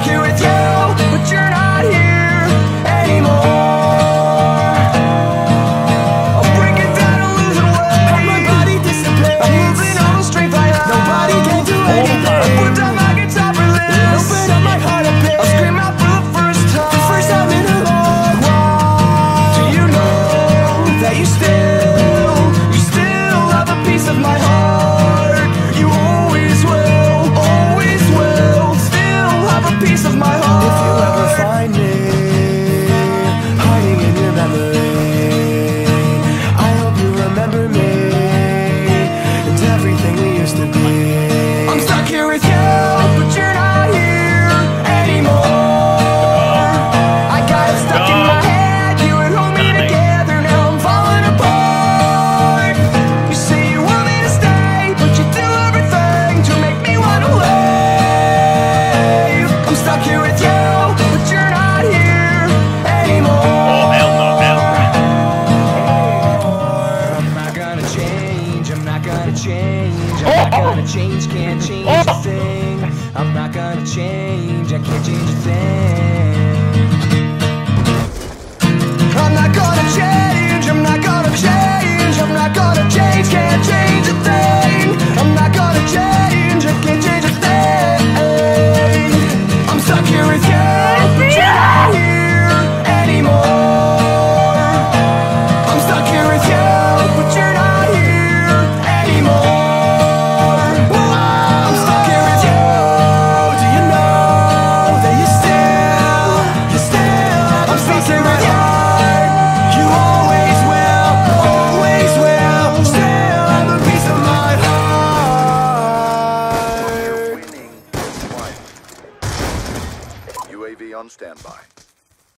walk here with you. change. I'm oh, not oh. gonna change, can't change a oh. thing. I'm not gonna change, I can't change a thing. on standby.